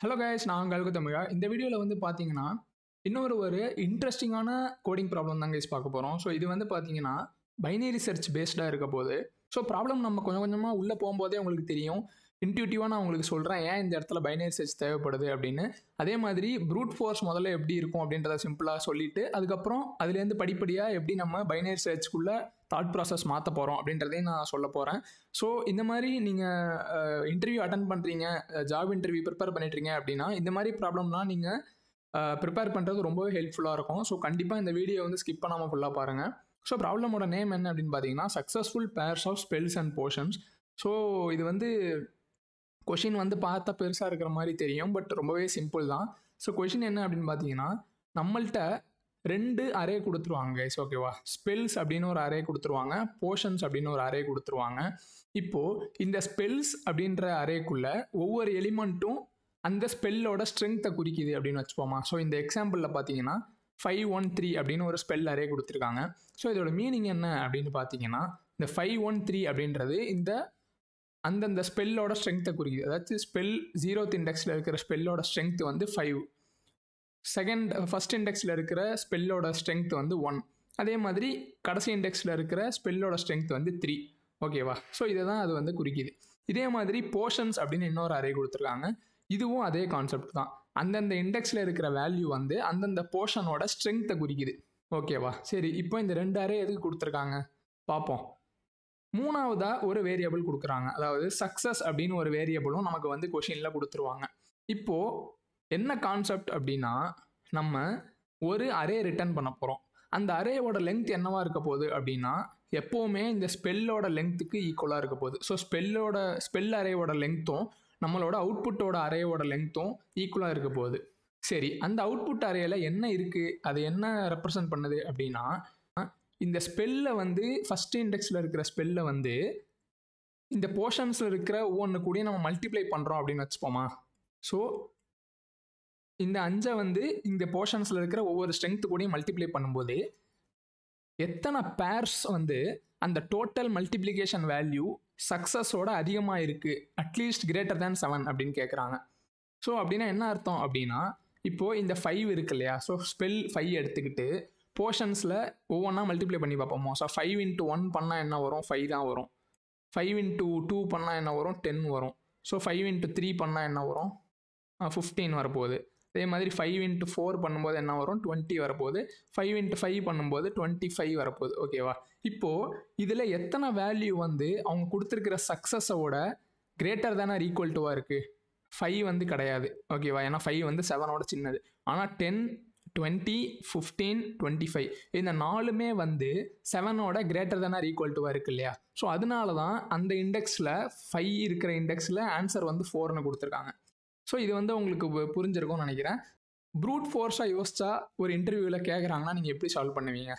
Hello guys நான் கல்கு தமிழா. இந்த வீடியோவில் வந்து பார்த்தீங்கன்னா இன்னொரு ஒரு இன்ட்ரெஸ்டிங்கான கோடிங் ப்ராப்ளம் தான் கைஸ் பார்க்க போகிறோம் ஸோ இது வந்து பார்த்தீங்கன்னா பைனரி சர்ச் பேஸ்டாக இருக்க போது ஸோ ப்ராப்ளம் நம்ம கொஞ்சம் கொஞ்சமாக உள்ளே போகும்போதே உங்களுக்கு தெரியும். இன்ட்யூட்டிவாக நான் உங்களுக்கு சொல்கிறேன் ஏன் இந்த இடத்துல பைனரி சர்ச் தேவைப்படுது அப்படின்னு? அதே மாதிரி ப்ரூட் ஃபோர்ஸ் முதல்ல எப்படி இருக்கும் அப்படின்றத சிம்பிளாக சொல்லிட்டு அதுக்கப்புறம் அதுலேருந்து படிப்படியாக எப்படி நம்ம பைனரி சர்ச்சுக்குள்ளே தாட் ப்ராசஸ் மாற்ற போகிறோம் அப்படின்றதையும் நான் சொல்ல போகிறேன் ஸோ இந்த மாதிரி நீங்கள் இன்டர்வியூ அட்டன் பண்ணுறீங்க ஜாப் இன்டர்வியூ ப்ரிப்பேர் பண்ணிட்டுருங்க அப்படின்னா இந்த மாதிரி ப்ராப்ளம்லாம் நீங்கள் ப்ரிப்பேர் பண்ணுறது ரொம்பவே ஹெல்ப்ஃபுல்லாக இருக்கும். ஸோ கண்டிப்பாக இந்த வீடியோ வந்து ஸ்கிப் பண்ணாமல் ஃபுல்லாக பாருங்கள் ஸோ ப்ராப்ளமோட நேம் என்ன அப்படின்னு பார்த்தீங்கன்னா successful pairs of spells and portions so இது வந்து கொஷின் வந்து பார்த்தா பெருசாக இருக்கிற மாதிரி தெரியும் பட் ரொம்பவே சிம்பிள் தான். ஸோ கொஷின் என்ன அப்படின்னு பார்த்தீங்கன்னா நம்மள்கிட்ட ரெண்டு அரே கொடுத்துருவாங்க கைஸ் ஓகேவா ஸ்பெல்ஸ் அப்படின்னு ஒரு அரே கொடுத்துருவாங்க போர்ஷன்ஸ் அப்படின்னு ஒரு அரே கொடுத்துருவாங்க. இப்போது இந்த ஸ்பெல்ஸ் அப்படின்ற அரேக்குள்ளே ஒவ்வொரு எலிமெண்ட்டும் அந்த ஸ்பெல்லோட ஸ்ட்ரென்த்தை குறிக்குது அப்படின்னு வச்சுப்போமா? ஸோ இந்த எக்ஸாம்பிளில் பார்த்தீங்கன்னா ஃபைவ் ஒன் த்ரீ அப்படின்னு ஒரு ஸ்பெல் அரே கொடுத்துருக்காங்க. ஸோ இதோட மீனிங் என்ன அப்படின்னு பார்த்தீங்கன்னா இந்த ஃபைவ் ஒன் த்ரீ அப்படின்றது இந்த அந்தந்த ஸ்பெல்லோட ஸ்ட்ரென்த்தை குறிக்குது. அதாச்சும் ஸ்பெல் ஜீரோத் இண்டெக்ஸில் இருக்கிற ஸ்பெல்லோட ஸ்ட்ரென்த் வந்து ஃபைவ் செகண்ட் ஃபஸ்ட் இண்டெக்ஸில் இருக்கிற ஸ்பெல்லோட ஸ்ட்ரென்த் வந்து ஒன் அதே மாதிரி கடைசி இண்டெக்ஸில் இருக்கிற ஸ்பெல்லோட ஸ்ட்ரென்த் வந்து த்ரீ ஓகேவா ஸோ இதை தான் அது வந்து குறிக்குது. இதே மாதிரி போர்ஷன்ஸ் அப்படின்னு இன்னொரு அரே கொடுத்துருக்காங்க. இதுவும் அதே கான்செப்ட் தான். அந்தந்த இண்டெக்ஸில் இருக்கிற வேல்யூ வந்து அந்தந்த போர்ஷனோட ஸ்ட்ரென்த்தை குறிக்குது. ஓகேவா சரி இப்போ இந்த ரெண்டு அரே எதுக்கு கொடுத்துருக்காங்க? பார்ப்போம். மூணாவதாக ஒரு வேரியபிள் கொடுக்குறாங்க. அதாவது சக்ஸஸ் அப்படின்னு ஒரு வேரியபிளும் நமக்கு வந்து கொஷினில் கொடுத்துருவாங்க. இப்போது என்ன கான்செப்ட் அப்படின்னா நம்ம ஒரு அரே ரிட்டர்ன் பண்ண போகிறோம் அந்த அரேயோட லென்த் என்னவாக இருக்க போகுது அப்படின்னா எப்போவுமே இந்த ஸ்பெல்லோட லென்த்துக்கு ஈக்குவலாக இருக்க போகுது. ஸோ ஸ்பெல்லோட ஸ்பெல் அரேயோட லெங்க்த்தும் நம்மளோட அவுட்புட்டோட அரேயோட லென்த்தும் ஈக்குவலாக இருக்க போகுது. சரி அந்த அவுட்புட் அரேயில் என்ன இருக்குது அது என்ன ரெப்ரசன்ட் பண்ணுது அப்படின்னா இந்த ஸ்பெல்ல வந்து ஃபஸ்ட் இண்டெக்ஸில் இருக்கிற ஸ்பெல்லை வந்து இந்த போர்ஷன்ஸில் இருக்கிற ஒவ்வொன்று கூடயும் நம்ம மல்டிப்ளை பண்ணுறோம் அப்படின்னு வச்சுப்போமா. ஸோ இந்த அஞ்சை வந்து இந்த போர்ஷன்ஸில் இருக்கிற ஒவ்வொரு ஸ்ட்ரென்த்து கூடயும் மல்டிப்ளை பண்ணும்போது எத்தனை பேர்ஸ் வந்து அந்த டோட்டல் மல்டிப்ளிகேஷன் வேல்யூ சக்ஸஸோட அதிகமாக இருக்குது அட்லீஸ்ட் கிரேட்டர் தேன் செவன் அப்படின்னு கேட்குறாங்க ஸோ அப்படின்னா என்ன அர்த்தம் அப்படின்னா இப்போது இந்த ஃபைவ் இருக்கு இல்லையா? ஸோ ஸ்பெல் ஃபைவ் எடுத்துக்கிட்டு போர்ஷன்ஸில் ஒவ்வொன்றா மல்டிப்ளை பண்ணி பார்ப்போமோ? ஸோ ஃபைவ் இன்ட்டு ஒன் பண்ணால் என்ன வரும்? ஃபைவ் தான் வரும். ஃபைவ் இன்ட்டு டூ பண்ணால் என்ன வரும்? டென் வரும். ஸோ ஃபைவ் இன்ட்டு த்ரீ பண்ணால் என்ன வரும்? ஃபிஃப்டீன் வரப்போகுது. அதே மாதிரி ஃபைவ் இன்ட்டு ஃபோர் பண்ணும்போது என்ன வரும்? டுவெண்ட்டி வரப்போகுது. ஃபைவ் இன்ட்டு ஃபைவ் பண்ணும்போது டுவெண்ட்டி ஃபைவ் வரப்போகுது ஓகேவா இப்போது இதில் எத்தனை வேல்யூ வந்து அவங்க கொடுத்துருக்கிற சக்ஸஸோட கிரேட்டர் தானே ஈக்குவல் டுவாக இருக்குது ஃபைவ் வந்து கிடையாது. ஓகேவா ஏன்னா ஃபைவ் வந்து செவனோட சின்னது. ஆனால் ten twenty fifteen twenty five இந்த நாலுமே வந்து செவனோட கிரேட்டர் தானே ஈக்குவல் டுவாக இருக்கு இல்லையா? ஸோ அதனால தான் அந்த இண்டெக்ஸில் ஃபைவ் இருக்கிற இண்டெக்ஸில் ஆன்சர் வந்து ஃபோர்னு கொடுத்துருக்காங்க. ஸோ இது வந்து உங்களுக்கு புரிஞ்சிருக்கும்னு நினைக்கிறேன். ப்ரூட் ஃபோர்ஸாக யோசிச்சா ஒரு இன்டர்வியூவில் கேட்குறாங்கன்னா நீங்கள் எப்படி சால்வ் பண்ணுவீங்க?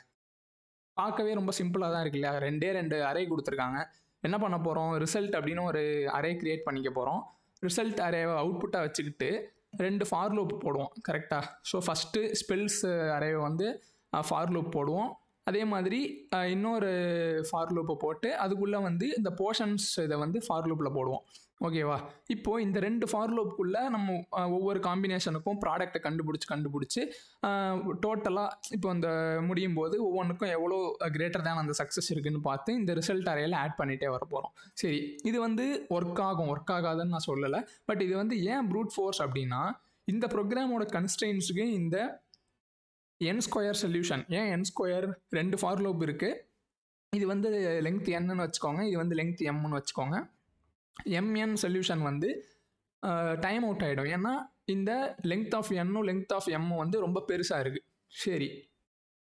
பார்க்கவே ரொம்ப சிம்பிளாக தான் இருக்கு இல்லையா? ரெண்டே ரெண்டு அரே கொடுத்துருக்காங்க. என்ன பண்ண போகிறோம் ரிசல்ட் அப்படின்னு ஒரு அரே க்ரியேட் பண்ணிக்க போகிறோம் ரிசல்ட் அரேவை அவுட்புட்டாக வச்சுக்கிட்டு ரெண்டு ஃபார் லூப் போடுவோம் கரெக்டாக ஸோ ஃபஸ்ட்டு ஸ்பெல்ஸ் அரேவை வந்து uh, ஃபார் லூப் போடுவோம். அதே மாதிரி இன்னொரு ஃபார் லூப்பை போட்டு அதுக்குள்ளே வந்து இந்த போர்ஷன்ஸ் இதை வந்து ஃபார் லூப்பில் போடுவோம். ஓகேவா இப்போது இந்த ரெண்டு ஃபார் லூப்புக்குள்ளே நம்ம ஒவ்வொரு காம்பினேஷனுக்கும் ப்ராடக்ட்டை கண்டுபிடிச்சி கண்டுபிடிச்சி டோட்டலாக இப்போ அந்த முடியும் போது ஒவ்வொன்றுக்கும் எவ்வளோ கிரேட்டர் தான் அந்த சக்ஸஸ் இருக்குதுன்னு பார்த்து இந்த ரிசல்ட் அறையில் ஆட் பண்ணிகிட்டே வர போகிறோம் சரி இது வந்து ஒர்க் ஆகும். ஒர்க் ஆகாதுன்னு நான் சொல்லலை. பட் இது வந்து ஏன் ப்ரூட் ஃபோர்ஸ் அப்படின்னா இந்த ப்ரோக்ராமோட கன்ஸ்டன்ஸுக்கு இந்த என் ஸ்கொயர் சொல்யூஷன் ஏன் என் ஸ்கொயர் ரெண்டு ஃபார் லூப் இருக்குது இது வந்து லெங்க் என்னன்னு வச்சுக்கோங்க. இது வந்து லெங்க் எம்னு வச்சுக்கோங்க. எம்என் சொல்யூஷன் வந்து டைம் அவுட் ஆகிடும் ஏன்னா இந்த லெங்க் ஆஃப் எண்ணும் லெங்க் ஆஃப் எம்மும் வந்து ரொம்ப பெருசாக இருக்குது சரி.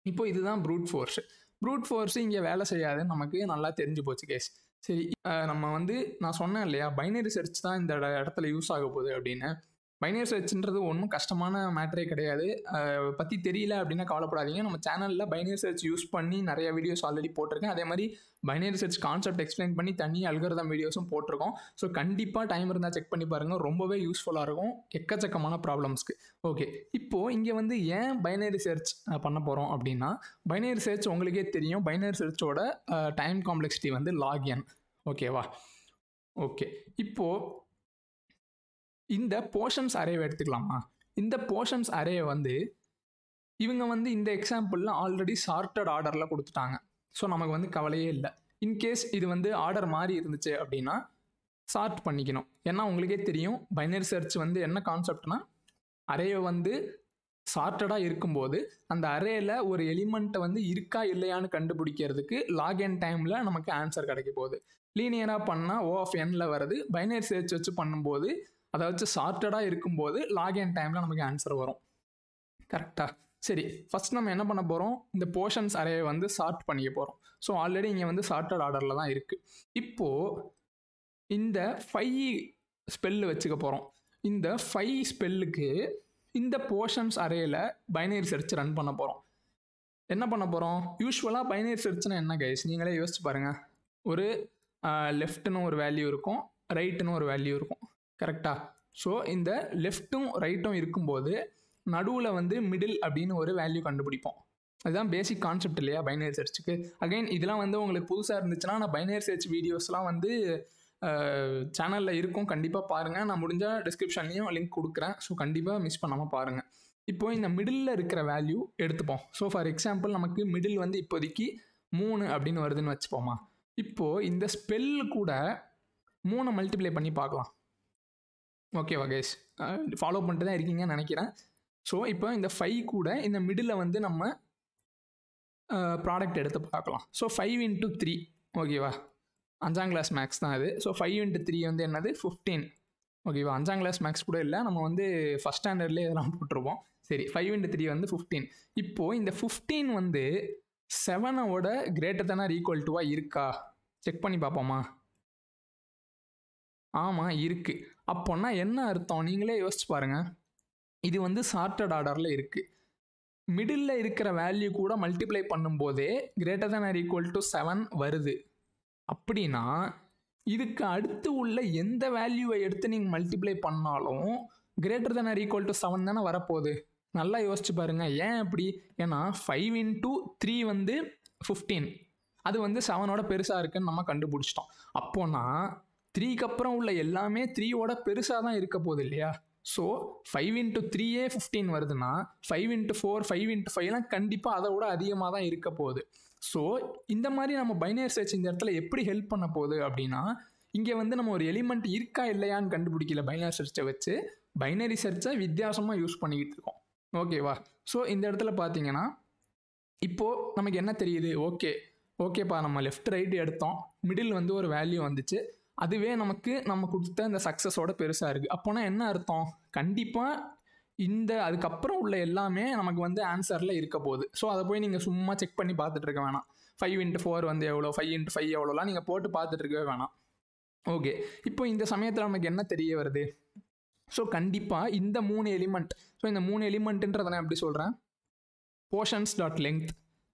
இப்போ இதுதான் ப்ரூட் ஃபோர்ஸ் ப்ரூட் ஃபோர்ஸ் இங்கே வேலை செய்யாதுன்னு நமக்கு நல்லா தெரிஞ்சு போச்சு கேஸ் சரி நம்ம வந்து நான் சொன்னேன் இல்லையா பைனரி சர்ச் தான் இந்த இடத்துல யூஸ் ஆக போகுது அப்படின்னு. பைனரி சர்ச்ன்றது ஒன்றும் கஷ்டமான மேட்டரே கிடையாது. பற்றி தெரியல அப்படின்னா கவலைப்படாதீங்க. நம்ம சேனலில் பைனரி சர்ச் யூஸ் பண்ணி நிறைய வீடியோஸ் ஆல்ரெடி போட்டிருக்கேன். அதே மாதிரி பைனரி சர்ச் கான்செப்ட் எக்ஸ்பிளைன் பண்ணி தனி அல்கர்தம் வீடியோஸும் போட்டிருக்கோம். ஸோ கண்டிப்பாக டைம் இருந்தால் செக் பண்ணி பாருங்கள் ரொம்பவே யூஸ்ஃபுல்லாக இருக்கும். எக்கச்சக்கமான ப்ராப்ளம்ஸ்க்கு ஓகே இப்போது இங்கே வந்து ஏன் பைனரி சர்ச் பண்ண போகிறோம் அப்படின்னா பைனரி சர்ச் உங்களுக்கே தெரியும். பைனரி சர்ச்சோட டைம் காம்ப்ளெக்சிட்டி வந்து லாக் என் ஓகேவா ஓகே இப்போது இந்த போர்ஷன்ஸ் அரேவை எடுத்துக்கலாமா? இந்த போர்ஷன்ஸ் அரேவை வந்து இவங்க வந்து இந்த எக்ஸாம்பிளில் ஆல்ரெடி சார்ட்டட் ஆர்டரில் கொடுத்துட்டாங்க. ஸோ நமக்கு வந்து கவலையே இல்லை. இன்கேஸ் இது வந்து ஆர்டர் மாதிரி இருந்துச்சு அப்படின்னா சார்ட் பண்ணிக்கணும். ஏன்னா உங்களுக்கே தெரியும் பைனரி சர்ச் வந்து என்ன கான்செப்ட்னா அரேவை வந்து சார்ட்டடாக இருக்கும்போது அந்த அரேயில் ஒரு எலிமெண்ட்டை வந்து இருக்கா இல்லையான்னு கண்டுபிடிக்கிறதுக்கு லாக் அண்ட் டைமில் நமக்கு ஆன்சர் கிடைக்க போகுது. லீனியராக பண்ணால் ஓ ஆஃப் எனில் வருது. பைனரி சர்ச் வச்சு பண்ணும்போது அதாவது சார்ட்டடாக இருக்கும்போது லாக் அண்ட் டைமில் நமக்கு ஆன்சர் வரும். கரெக்டாக சரி ஃபஸ்ட் நம்ம என்ன பண்ண போகிறோம் இந்த போர்ஷன்ஸ் அரேவை வந்து சார்ட் பண்ணிக்க போகிறோம் ஸோ ஆல்ரெடி இங்கே வந்து சார்ட்டட் ஆர்டரில் தான் இருக்குது இப்போது இந்த ஃபைவ் ஸ்பெல்லு வச்சுக்க போகிறோம் இந்த ஃபைவ் ஸ்பெல்லுக்கு இந்த போர்ஷன்ஸ் அரேயில் பைனரி சர்ச் ரன் பண்ண போகிறோம் என்ன பண்ண போகிறோம் யூஸ்வலாக பைனரி சர்ச்னா என்ன கைஸ் நீங்களே யோசிச்சு பாருங்கள் ஒரு லெஃப்ட்னு ஒரு வேல்யூ இருக்கும் ரைட்டுன்னு ஒரு வேல்யூ இருக்கும். கரெக்டாக ஸோ இந்த லெஃப்ட்டும் ரைட்டும் இருக்கும்போது நடுவில் வந்து மிடில் அப்படின்னு ஒரு வேல்யூ கண்டுபிடிப்போம். அதுதான் பேசிக் கான்செப்ட் இல்லையா பைனரி சர்ச்சுக்கு அகைன் இதெல்லாம் வந்து உங்களுக்கு புதுசாக இருந்துச்சுன்னா நான் பைனரி சர்ச் வீடியோஸ்லாம் வந்து சேனலில் இருக்கும். கண்டிப்பாக பாருங்கள் நான் முடிஞ்சால் டிஸ்கிரிப்ஷன்லேயும் லிங்க் கொடுக்குறேன். ஸோ கண்டிப்பாக மிஸ் பண்ணாமல் பாருங்கள் இப்போ இந்த மிடில் இருக்கிற வேல்யூ எடுத்துப்போம். ஸோ ஃபார் எக்ஸாம்பிள் நமக்கு மிடில் வந்து இப்போதைக்கு மூணு அப்படின்னு வருதுன்னு வச்சுப்போமா? இப்போது இந்த ஸ்பெல் கூட மூணை மல்டிப்ளை பண்ணி பார்க்கலாம். ஓகேவா கேஸ் ஃபாலோ பண்ணிட்டு தான் இருக்கீங்கன்னு நினைக்கிறேன். ஸோ இப்போ இந்த ஃபைவ் கூட இந்த மிடில் வந்து நம்ம ப்ராடக்ட் எடுத்து பார்க்கலாம். ஸோ ஃபைவ் இன்ட்டு த்ரீ ஓகேவா அஞ்சாம் கிளாஸ் மேக்ஸ் தான் இது. ஸோ ஃபைவ் இன்ட்டு த்ரீ வந்து என்னது? ஃபிஃப்டீன் ஓகேவா அஞ்சாம் கிளாஸ் மேக்ஸ் கூட இல்லை. நம்ம வந்து ஃபஸ்ட் ஸ்டாண்டர்ட்லேயே இதெல்லாம் போட்டிருப்போம் சரி ஃபைவ் இன்ட்டு த்ரீ வந்து ஃபிஃப்டீன் இப்போது இந்த ஃபிஃப்டீன் வந்து செவனோட கிரேட்டர் தானே ஈக்குவல் டுவாக இருக்கா? செக் பண்ணி பார்ப்போமா? ஆமாம் இருக்குது அப்போன்னா என்ன அர்த்தம்? நீங்களே யோசிச்சு பாருங்கள் இது வந்து சார்ட்டட் ஆர்டரில் இருக்குது மிடில் இருக்கிற வேல்யூ கூட மல்டிப்ளை பண்ணும்போதே greater than or equal to seven வருது. அப்படின்னா இதுக்கு அடுத்து உள்ள எந்த வேல்யூவை எடுத்து நீங்கள் மல்டிப்ளை பண்ணாலும் greater than or equal to seven தானே வரப்போகுது. நல்லா யோசிச்சு பாருங்க. ஏன் அப்படி? ஏன்னா ஃபைவ் இன்ட்டு த்ரீ வந்து ஃபிஃப்டீன் அது வந்து செவனோட பெருசாக இருக்குன்னு நம்ம கண்டுபிடிச்சிட்டோம். அப்போனா த்ரீக்கு அப்புறம் உள்ள எல்லாமே த்ரீயோட பெருசாக தான் இருக்க போகுது இல்லையா? ஸோ ஃபைவ் இன்ட்டு த்ரீயே ஃபிஃப்டீன் வருதுன்னா five into four five into ஃபைவ்லாம் கண்டிப்பாக அதை விட அதிகமாக தான் இருக்க போகுது. ஸோ இந்த மாதிரி நம்ம பைனரி சர்ச் இந்த இடத்துல எப்படி ஹெல்ப் பண்ண போகுது அப்படின்னா இங்கே வந்து நம்ம ஒரு எலிமெண்ட் இருக்கா இல்லையான்னு கண்டுபிடிக்கல பைனர் சர்ச்சை வச்சு பைனரி சர்ச்சை வித்தியாசமாக யூஸ் பண்ணிக்கிட்டு இருக்கோம். ஓகேவா ஸோ இந்த இடத்துல பார்த்தீங்கன்னா இப்போது நமக்கு என்ன தெரியுது? ஓகே ஓகேப்பா நம்ம லெஃப்ட் ரைட் எடுத்தோம். மிடில் வந்து ஒரு வேல்யூ வந்துச்சு. அதுவே நமக்கு நம்ம கொடுத்த இந்த சக்ஸஸோட பெருசாக இருக்குது அப்போனா என்ன அர்த்தம்? கண்டிப்பாக இந்த அதுக்கப்புறம் உள்ள எல்லாமே நமக்கு வந்து ஆன்சரில் இருக்க போகுது. ஸோ அதை போய் நீங்கள் சும்மா செக் பண்ணி பார்த்துட்டு இருக்க வேணாம். ஃபைவ் இன்ட்டு ஃபோர் வந்து எவ்வளோ ஃபைவ் இன்ட்டு ஃபைவ் எவ்வளோலாம் நீங்கள் போட்டு பார்த்துட்டு இருக்கவே வேணாம். ஓகே இப்போ இந்த சமயத்தில் நமக்கு என்ன தெரிய வருது? ஸோ கண்டிப்பாக இந்த மூணு எலிமெண்ட் ஸோ இந்த மூணு எலிமெண்ட்டுன்றதை நான் எப்படி சொல்கிறேன் போர்ஷன்ஸ் டாட் லெங்க்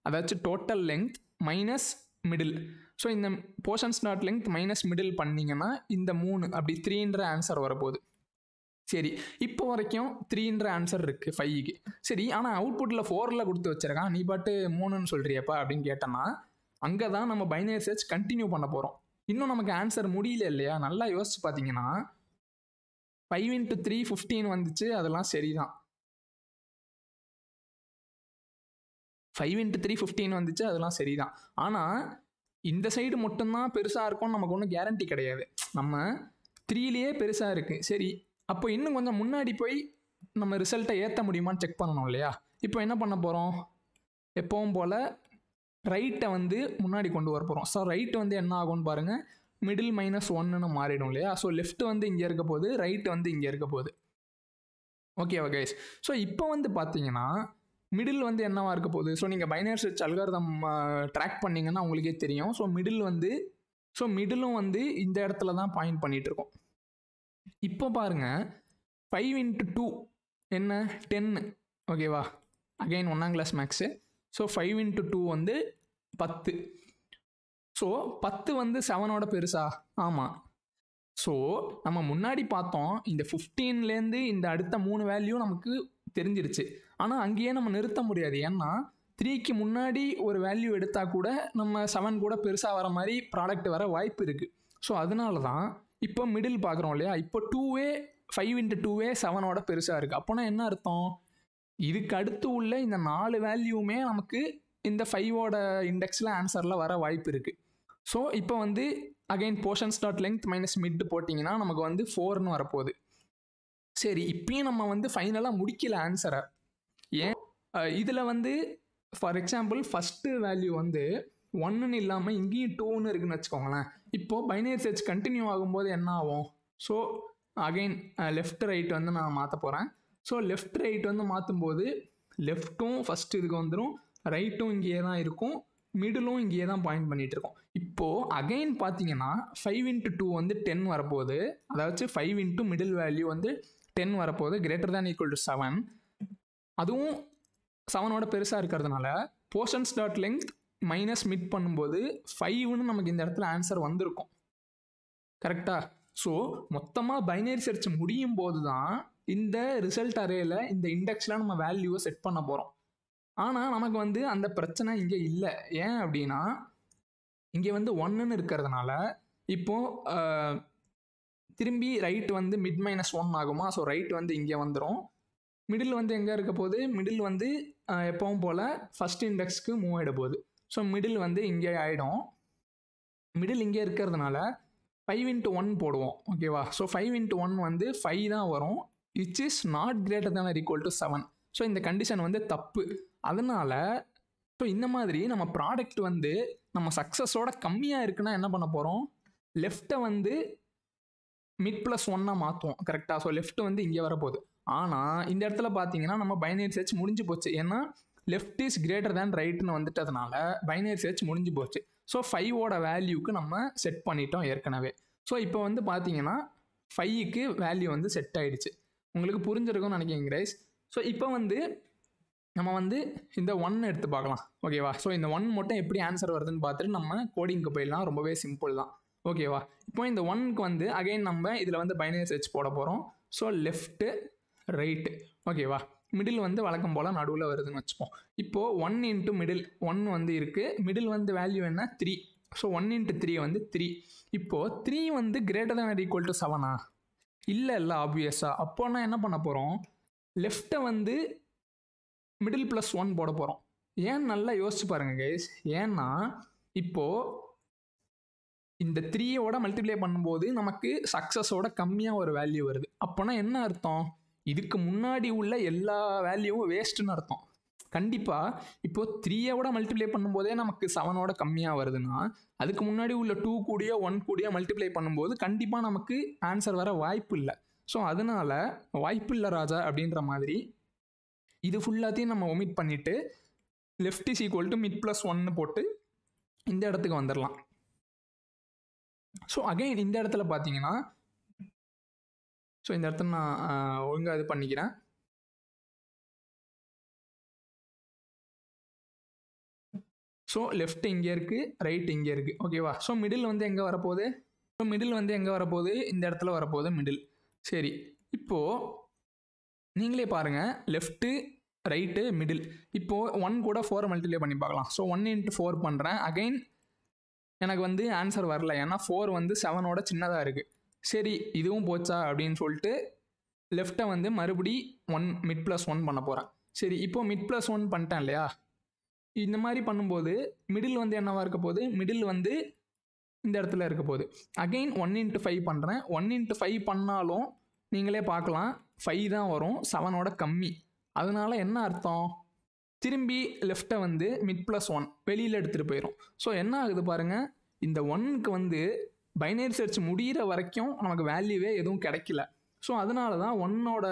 அதாச்சும் total length minus middle so இந்த portions dot length minus middle பண்ணிங்கன்னா இந்த மூணு அப்படி த்ரீன்ற ஆன்சர் வரப்போகுது. சரி இப்போ வரைக்கும் த்ரீன்ற ஆன்சர் இருக்குது ஃபைவ்க்கு சரி ஆனால் அவுட்புட்டில் ஃபோரில் கொடுத்து வச்சிருக்கான். நீ பாட்டு மூணுன்னு சொல்கிறியப்பா அப்படின்னு கேட்டோன்னா அங்கே தான் நம்ம பைனரி சர்ச் கண்டினியூ பண்ண போகிறோம் இன்னும் நமக்கு ஆன்சர் முடியல இல்லையா? நல்லா யோசிச்சு பார்த்தீங்கன்னா ஃபைவ் இன்ட்டு த்ரீ ஃபிஃப்டீன் வந்துச்சு அதெல்லாம் சரிதான். ஃபைவ் இன்ட்டு த்ரீ ஃபிஃப்டீன் வந்துச்சு அதெல்லாம் சரிதான். ஆனால் இந்த சைடு மட்டும்தான் பெருசாக இருக்கும்னு நமக்கு ஒன்றும் கேரண்டி கிடையாது. நம்ம த்ரீலேயே பெருசாக இருக்குது சரி அப்போ இன்னும் கொஞ்சம் முன்னாடி போய் நம்ம ரிசல்ட்டை ஏற்ற முடியுமான்னு செக் பண்ணணும் இல்லையா? இப்போ என்ன பண்ண போகிறோம் எப்பவும் போல் ரைட்டை வந்து முன்னாடி கொண்டு வர போகிறோம் ஸோ ரைட் வந்து என்ன ஆகும்னு பாருங்கள் மிடில் மைனஸ் ஒன்னுன்னு மாறிடும் இல்லையா? ஸோ லெஃப்ட் வந்து இங்கே இருக்க போகுது ரைட் வந்து இங்கே இருக்க போகுது. ஓகேவா கைஸ் ஸோ இப்போ வந்து பார்த்தீங்கன்னா மிடில் வந்து என்னவா இருக்க போகுது? ஸோ நீங்கள் பைனர் சர்ச் அல்காரதம் ட்ராக் பண்ணீங்கன்னா உங்களுக்கே தெரியும். ஸோ மிடில் வந்து ஸோ மிடிலும் வந்து இந்த இடத்துல தான் பாயிண்ட் பண்ணிகிட்ருக்கோம் இப்போ பாருங்க. ஃபைவ் இன்ட்டு டூ என்ன? டென்னு ஓகேவா அகைன் ஒன்றாம் class maths so five into two வந்து பத்து. ஸோ பத்து வந்து செவனோட பெருசா? ஆமாம் ஸோ நம்ம முன்னாடி பார்த்தோம் இந்த ஃபிஃப்டீன்லேருந்து இந்த அடுத்த மூணு வேல்யூ நமக்கு தெரிஞ்சிருச்சு. ஆனால் அங்கேயே நம்ம நிறுத்த முடியாது. ஏன்னா த்ரீக்கு முன்னாடி ஒரு வேல்யூ எடுத்தால் கூட நம்ம செவன் கூட பெருசாக வர மாதிரி ப்ராடக்ட் வர வாய்ப்பு இருக்குது ஸோ அதனால தான் இப்போ மிடில் பார்க்குறோம் இல்லையா? இப்போ டூவே ஃபைவ் இன்ட்டு டூவே செவனோட பெருசாக இருக்குது அப்போனா என்ன அர்த்தம்? இதுக்கு அடுத்து உள்ள இந்த நாலு வேல்யூமே நமக்கு இந்த ஃபைவோட இண்டெக்ஸில் ஆன்சரில் வர வாய்ப்பு இருக்குது ஸோ இப்போ வந்து again portions dot length minus mid போட்டிங்கன்னா நமக்கு வந்து ஃபோர்னு வரப்போகுது. சரி இப்பயும் நம்ம வந்து ஃபைனலாக முடிக்கல ஆன்சரை ஏன்? இதில் வந்து ஃபார் எக்ஸாம்பிள் ஃபஸ்ட்டு வேல்யூ வந்து ஒன்றுன்னு இல்லாமல் இங்கேயும் டூன்னு இருக்குன்னு வச்சுக்கோங்களேன். இப்போது பைனரி சர்ச் கண்டினியூ ஆகும்போது என்ன ஆகும்? ஸோ அகைன் லெஃப்ட் ரைட் வந்து நான் மாற்ற போகிறேன் ஸோ லெஃப்ட் ரைட் வந்து மாற்றும்போது லெஃப்ட்டும் ஃபஸ்ட்டு இதுக்கு வந்துடும் ரைட்டும் இங்கேயே தான் இருக்கும் மிடிலும் இங்கேயே தான் பாயிண்ட் பண்ணிகிட்டு இருக்கோம். இப்போது அகைன் பார்த்தீங்கன்னா ஃபைவ் இன்ட்டு டூ வந்து டென் வரப்போகுது. அதாவது ஃபைவ் இன்ட்டு மிடில் வேல்யூ வந்து டென் வரப்போகுது greater than equal to seven அதுவும் செவனோட பெருசாக இருக்கிறதுனால portions dot length minus mid பண்ணும்போது ஃபைவ்னு நமக்கு இந்த இடத்துல ஆன்சர் வந்திருக்கும். கரெக்டாக ஸோ மொத்தமாக பைனரி சர்ச் முடியும் போது தான் இந்த ரிசல்ட் அரேல இந்த இண்டெக்ஸில் நம்ம வேல்யூவை செட் பண்ண போகிறோம் ஆனால் நமக்கு வந்து அந்த பிரச்சனை இங்கே இல்லை. ஏன் அப்படின்னா இங்கே வந்து ஒன்றுன்னு இருக்கிறதுனால இப்போது திரும்பி ரைட் வந்து மிட் மைனஸ் ஒன் ஆகுமா? ஸோ ரைட் வந்து இங்கே வந்துடும் மிடில் வந்து எங்கே இருக்க போகுது? மிடில் வந்து எப்பவும் போல் ஃபஸ்ட் இண்டெக்ஸ்க்கு மூவ் ஆகிட போகுது. ஸோ மிடில் வந்து இங்கே ஆகிடும் மிடில் இங்கே இருக்கிறதுனால ஃபைவ் இன்ட்டு ஒன் போடுவோம். ஓகேவா ஸோ ஃபைவ் இன்ட்டு ஒன் வந்து ஃபைவ் தான் வரும். Which is not greater than equal to seven so இந்த கண்டிஷன் வந்து தப்பு. அதனால் ஸோ இந்த மாதிரி நம்ம ப்ராடக்ட் வந்து நம்ம சக்ஸஸோட கம்மியாக இருக்குன்னா என்ன பண்ண போகிறோம் லெஃப்ட்டை வந்து மிட் ப்ளஸ் ஒன்னாக மாற்றுவோம் கரெக்டாக ஸோ லெஃப்ட் வந்து இங்கே வரப்போகுது. ஆனால் இந்த இடத்துல பார்த்தீங்கன்னா நம்ம பைனரி சர்ச் முடிஞ்சு போச்சு. ஏன்னா லெஃப்ட் இஸ் கிரேட்டர் தேன் ரைட்னு வந்துட்டதுனால பைனரி சர்ச் முடிஞ்சு போச்சு. ஸோ ஃபைவோட வேல்யூக்கு நம்ம செட் பண்ணிட்டோம் ஏற்கனவே. ஸோ இப்போ வந்து பார்த்தீங்கன்னா ஃபைவுக்கு வேல்யூ வந்து செட் ஆகிடுச்சு உங்களுக்கு புரிஞ்சிருக்கும்னு நினைக்கிறேன் கிரைஸ் ஸோ இப்போ வந்து நம்ம வந்து இந்த ஒன் எடுத்து பார்க்கலாம். ஓகேவா ஸோ இந்த ஒன் மட்டும் எப்படி ஆன்சர் வருதுன்னு பார்த்துட்டு நம்ம கோடிங்க்கு போயிடலாம். ரொம்பவே சிம்பிள் தான். ஓகேவா இப்போ இந்த ஒன்க்கு வந்து அகைன் நம்ம இதில் வந்து பைனரி சர்ச் போட போகிறோம் ஸோ லெஃப்ட்டு ரைட்டு ஓகேவா மிடில் வந்து வழக்கம் போல் நடுவில் வருதுன்னு வச்சுப்போம். இப்போது ஒன் இன்ட்டு மிடில் ஒன் வந்து இருக்குது மிடில் வந்து வேல்யூ என்ன? Three so one into three வந்து த்ரீ இப்போது த்ரீ வந்து கிரேட்டர் தேன் ஈக்குவல் டு செவனா இல்லை இல்லை ஆப்வியஸாக அப்போனா என்ன பண்ண போகிறோம் லெஃப்ட்டை வந்து மிடில் ப்ளஸ் ஒன் போட போகிறோம் ஏன் நல்லா யோசிச்சு பாருங்கள் கைஸ் ஏன்னா இப்போது இந்த த்ரீயோட மல்டிப்ளை பண்ணும்போது நமக்கு சக்ஸஸோட கம்மியாக ஒரு வேல்யூ வருது. அப்போனா என்ன அர்த்தம்? இதுக்கு முன்னாடி உள்ள எல்லா வேல்யூவும் வேஸ்ட்டுன்னு அர்த்தம். கண்டிப்பாக இப்போது த்ரீயோட மல்டிப்ளை பண்ணும்போதே நமக்கு செவனோட கம்மியாக வருதுன்னா அதுக்கு முன்னாடி உள்ள டூ கூடியோ ஒன் கூடியோ மல்டிப்ளை பண்ணும்போது கண்டிப்பாக நமக்கு ஆன்சர் வர வாய்ப்பு இல்லை. ஸோ அதனால் வாய்ப்பு இல்லை ராஜா அப்படின்ற மாதிரி இது ஃபுல்லாத்தையும் நம்ம ஒமிட் பண்ணிவிட்டு left is equal to mid plus ஒன்னு போட்டு இந்த இடத்துக்கு வந்துடலாம் ஸோ அகைன் இந்த இடத்துல பார்த்தீங்கன்னா ஸோ இந்த இடத்துல நான் ஒழுங்காக இது பண்ணிக்கிறேன். ஸோ லெஃப்ட் இங்கே இருக்குது ரைட் இங்கே இருக்குது ஓகேவா ஸோ மிடில் வந்து எங்கே வரப்போகுது? ஸோ மிடில் வந்து எங்கே வரப்போகுது? இந்த இடத்துல வரப்போகுது மிடில் சரி. இப்போது நீங்களே பாருங்கள் லெஃப்ட்டு ரைட்டு மிடில் இப்போது ஒன் கூட ஃபோரை மல்டிப்ளை பண்ணி பார்க்கலாம். ஸோ ஒன் இன்ட்டு ஃபோர் பண்ணுறேன் அகைன் எனக்கு வந்து ஆன்சர் வரல. ஏன்னா ஃபோர் வந்து செவனோட சின்னதாக இருக்குது சரி இதுவும் போச்சா? அப்படின்னு சொல்லிட்டு லெஃப்ட்டை வந்து மறுபடி ஒன் மிட் ப்ளஸ் ஒன் பண்ண போகிறேன் சரி இப்போது மிட் ப்ளஸ் ஒன் பண்ணிட்டேன் இல்லையா? இந்த மாதிரி பண்ணும்போது மிடில் வந்து என்னவாக இருக்க போகுது? மிடில் வந்து இந்த இடத்துல இருக்க போகுது. அகைன் ஒன் இன்ட்டு ஃபைவ் பண்ணுறேன் ஒன் இன்ட்டு ஃபைவ் பண்ணாலும் நீங்களே பார்க்கலாம். ஃபைவ் தான் வரும். செவனோட கம்மி. அதனால என்ன அர்த்தம்? திரும்பி லெஃப்ட்டை வந்து மிட் ப்ளஸ் ஒன் வெளியில் எடுத்துகிட்டு போயிடும் ஸோ என்ன ஆகுது பாருங்கள் இந்த ஒன்னுக்கு வந்து பைனரி சர்ச் முடிகிற வரைக்கும் நமக்கு வேல்யூவே எதுவும் கிடைக்கல. ஸோ அதனால தான் ஒன்னோட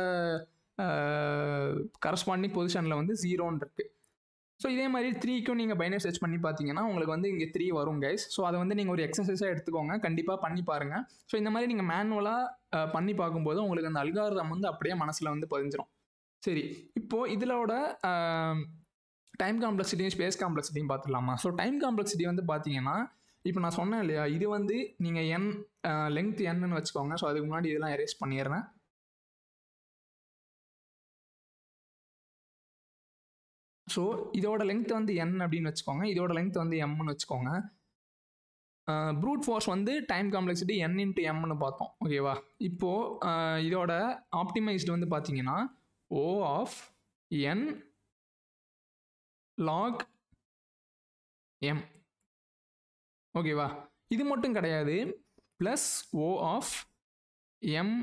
கரஸ்பாண்டிங் பொசிஷனில் வந்து ஜீரோன்னு இருக்குது ஸோ இதே மாதிரி த்ரீக்கும் நீங்கள் பைனரி சர்ச் பண்ணி பார்த்தீங்கன்னா உங்களுக்கு வந்து இங்கே த்ரீ வரும் கைஸ் ஸோ அதை வந்து நீங்கள் ஒரு எக்ஸசைஸாக எடுத்துக்கோங்க. கண்டிப்பாக பண்ணி பாருங்கள் ஸோ இந்த மாதிரி நீங்கள் மேனுவலாக பண்ணி பார்க்கும்போது உங்களுக்கு அந்த அல்காரதம் வந்து அப்படியே மனசில் வந்து பதிஞ்சிடும் சரி. இப்போது இதிலோட டைம் காம்ப்ளெக்சிட்டியும் ஸ்பேஸ் காம்ப்ளெக்சிட்டியும் பார்த்துடலாமா ஸோ டைம் காம்ப்ளெக்சிட்டி வந்து பார்த்தீங்கன்னா இப்போ நான் சொன்னேன் இல்லையா இது வந்து நீங்கள் என் லென்த் என்னன்னு வச்சுக்கோங்க. ஸோ அதுக்கு முன்னாடி இதெல்லாம் எரேஸ் பண்ணிடுறேன். ஸோ இதோட லென்த் வந்து என் அப்படின்னு வச்சுக்கோங்க. இதோட லென்த் வந்து எம்னு வச்சுக்கோங்க. ப்ரூட் ஃபோர்ஸ் வந்து டைம் காம்ப்ளெக்சிட்டி என் இன்ட்டு எம்னு பார்த்தோம். ஓகேவா இப்போது இதோட ஆப்டிமைஸ்டு வந்து பார்த்தீங்கன்னா O of N log M ஓகேவா இது மட்டும் கிடையாது. Plus O of M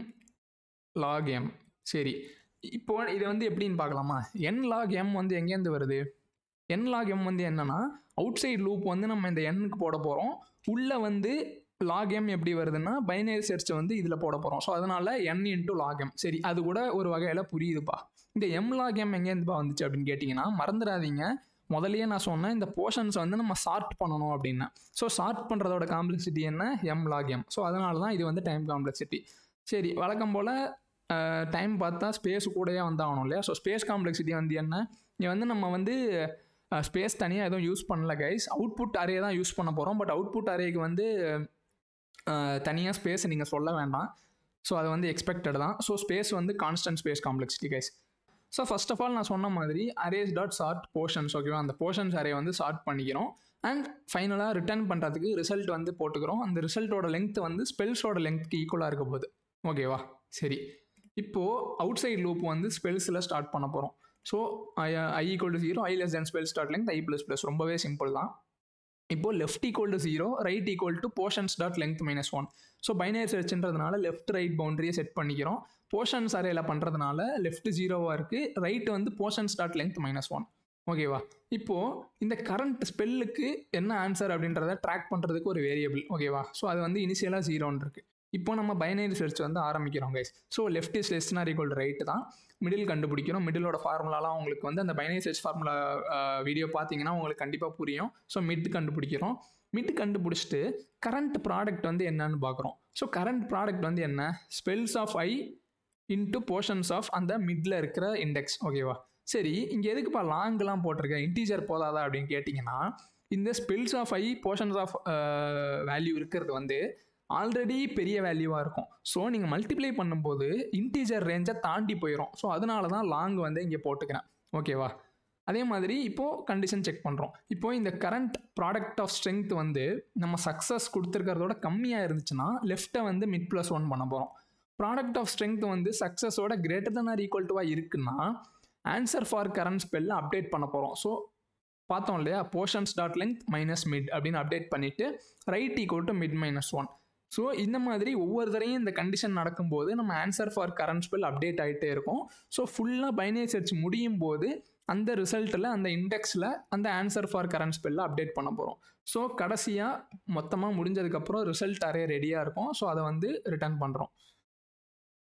log M சரி. இப்போ இதை வந்து எப்படின்னு பார்க்கலாமா? என் லாக் எம் வந்து எங்கேருந்து வருது? என் லாக் எம் வந்து என்னன்னா அவுட் சைட் லூப் வந்து நம்ம இந்த எண்ணுக்கு போட போகிறோம் உள்ளே வந்து லாக் எம் எப்படி வருதுன்னா பைனரி சர்ச்சை வந்து இதில் போட போகிறோம் ஸோ அதனால் என் இன்ட்டு லாக் எம் சரி அது கூட ஒரு வகையில் புரியுதுப்பா. இந்த எம் லாக் எம் எங்கேருந்துப்பா வந்துச்சு அப்படின்னு கேட்டிங்கன்னா மறந்துடாதீங்க. முதல்லயே நான் சொன்னேன் இந்த போர்ஷன்ஸ் வந்து நம்ம சார்ட் பண்ணணும் அப்படின்னு. ஸோ சார்ட் பண்ணுறதோட காம்ப்ளெக்சிட்டி என்ன? எம் லாக் எம் ஸோ அதனால தான் இது வந்து டைம் காம்ப்ளெக்சிட்டி சரி வழக்கம் போல் டைம் பார்த்தா ஸ்பேஸ் கூடயே வந்தாகணும் இல்லையா? ஸோ ஸ்பேஸ் காம்ப்ளெக்சிட்டி வந்து என்ன? இங்கே வந்து நம்ம வந்து ஸ்பேஸ் தனியாக எதுவும் யூஸ் பண்ணல கைஸ் அவுட்புட் அரே தான் யூஸ் பண்ண போகிறோம் பட் அவுட்புட் அரேக்கு வந்து தனியாக ஸ்பேஸ் நீங்கள் சொல்ல வேண்டாம். ஸோ அது வந்து எக்ஸ்பெக்டட் தான். ஸோ ஸ்பேஸ் வந்து constant space complexity guys so first of all நான் சொன்ன மாதிரி அரேஸ் டாட் சார்ட் போர்ஷன்ஸ் ஓகேவா அந்த போர்ஷன்ஸ் அரே வந்து சார்ட் பண்ணிக்கிறோம். அண்ட் ஃபைனலாக ரிட்டர்ன் பண்ணுறதுக்கு ரிசல்ட் வந்து போட்டுக்கிறோம். அந்த ரிசல்ட்டோட லென்த் வந்து ஸ்பெல்ஸோட லென்த்துக்கு ஈக்குவலாக இருக்க போகுது ஓகேவா சரி. இப்போது அவுட் சைட் லூப் வந்து ஸ்பெல்ஸில் ஸ்டார்ட் பண்ண போகிறோம் so I I equal to zero I less than spell start length I plus plus ரொம்பவே சிம்பிள் தான். இப்போ left equal to zero right equal to portions dot length minus one so binary சர்ச்ன்றதுனால left right பவுண்டரியை set பண்ணிக்கிறோம். Portions அரேல பண்ணுறதுனால left ஜீரோவாக இருக்குது right வந்து portions dot length minus one ஓகேவா இப்போது இந்த கரண்ட் ஸ்பெல்லுக்கு என்ன ஆன்சர் அப்படின்றத ட்ராக் பண்ணுறதுக்கு ஒரு வேரியபிள் ஓகேவா ஸோ அது வந்து இனிஷியலாக ஜீரோன்னு இருக்குது இப்போ நம்ம பைனரி சர்ச் வந்து ஆரம்பிக்கிறோம் guys so left is less than or equal right தான். மிடில் கண்டுபிடிக்கிறோம் மிடிலோட ஃபார்முலாலாம் உங்களுக்கு வந்து அந்த பைனரி சர்ச் ஃபார்முலா வீடியோ பார்த்தீங்கன்னா உங்களுக்கு கண்டிப்பாக புரியும். ஸோ மிட் கண்டுபிடிக்கிறோம். மிட் கண்டுபிடிச்சிட்டு கரண்ட் ப்ராடக்ட் வந்து என்னன்னு பார்க்குறோம். ஸோ கரண்ட் ப்ராடக்ட் வந்து என்ன? Spells of I into portions of அந்த மிடில் இருக்கிற இண்டெக்ஸ் ஓகேவா சரி இங்கே எதுக்குப்பா லாங்லாம் போட்டிருக்கேன் இன்டீஜர் போதாதா அப்படின்னு கேட்டிங்கன்னா இந்த spells of I portions of value இருக்கிறது வந்து ஆல்ரெடி பெரிய வேல்யூவாக இருக்கும். ஸோ நீங்கள் மல்டிப்ளை பண்ணும்போது இன்டீஜர் ரேஞ்சை தாண்டி போயிடும் ஸோ அதனால தான் லாங் வந்து இங்கே போட்டுக்கிறேன். ஓகேவா அதே மாதிரி இப்போது கண்டிஷன் செக் பண்ணுறோம் இப்போது இந்த கரண்ட் ப்ராடக்ட் ஆஃப் ஸ்ட்ரென்த் வந்து நம்ம சக்ஸஸ் கொடுத்துருக்கிறதோட கம்மியாக இருந்துச்சுன்னா லெஃப்ட்டை வந்து மிட் ப்ளஸ் ஒன் பண்ண போகிறோம் ப்ராடக்ட் ஆஃப் ஸ்ட்ரென்த் வந்து சக்ஸஸோட கிரேட்டர் தன் ஆர் ஈக்குவல் டுவாக இருக்குன்னா ஆன்சர் ஃபார் கரண்ட் ஸ்பெல்ல அப்டேட் பண்ண போகிறோம் ஸோ பார்த்தோம் இல்லையா? Portions dot length minus mid அப்படின்னு அப்டேட் பண்ணிவிட்டு right equal to mid minus one so இந்த மாதிரி ஒவ்வொரு தரையும் இந்த கண்டிஷன் நடக்கும்போது நம்ம answer for current spell update ஆகிட்டே இருக்கும். ஸோ ஃபுல்லாக பைனரி சர்ச் முடியும் போது அந்த ரிசல்ட்டில் அந்த இண்டெக்ஸில் அந்த ஆன்சர் ஃபார் கரண்ட் ஸ்பெல்லில் அப்டேட் பண்ண போகிறோம் ஸோ கடைசியாக மொத்தமாக முடிஞ்சதுக்கப்புறம் ரிசல்ட் அரே ரெடியாக இருக்கும். ஸோ அதை வந்து ரிட்டர்ன் பண்ணுறோம்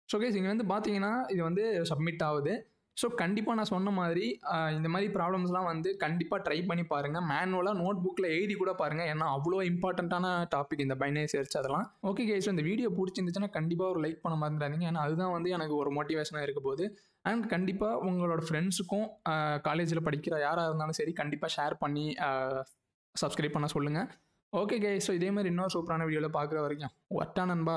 ஸோ கேஸ் இங்கே வந்து பார்த்தீங்கன்னா இது வந்து சப்மிட் ஆகுது. ஸோ கண்டிப்பாக நான் சொன்ன மாதிரி இந்த மாதிரி ப்ராப்ளம்ஸ்லாம் வந்து கண்டிப்பாக ட்ரை பண்ணி பாருங்கள் மேனுவலாக நோட் புக்கில் எழுதி கூட பாருங்கள் ஏன்னா அவ்வளோ இம்பார்ட்டண்ட்டான டாபிக் இந்த பைனரி சர்ச் அதெல்லாம். ஓகே கேஸ் இந்த வீடியோ பிடிச்சிருந்துச்சுன்னா கண்டிப்பாக ஒரு லைக் பண்ண மறந்துடாதீங்க. ஏன்னா அதுதான் வந்து எனக்கு ஒரு மோட்டிவேஷனாக இருக்க போகுது. அண்ட் கண்டிப்பாக உங்களோட ஃப்ரெண்ட்ஸுக்கும் காலேஜில் படிக்கிற யாராக இருந்தாலும் சரி கண்டிப்பாக ஷேர் பண்ணி சப்ஸ்கிரைப் பண்ண சொல்லுங்கள் ஓகே கே ஸோ இதே மாதிரி இன்னொரு சூப்பரான வீடியோவில் பார்க்குற வரைக்கும் ஒட்டா நண்பா.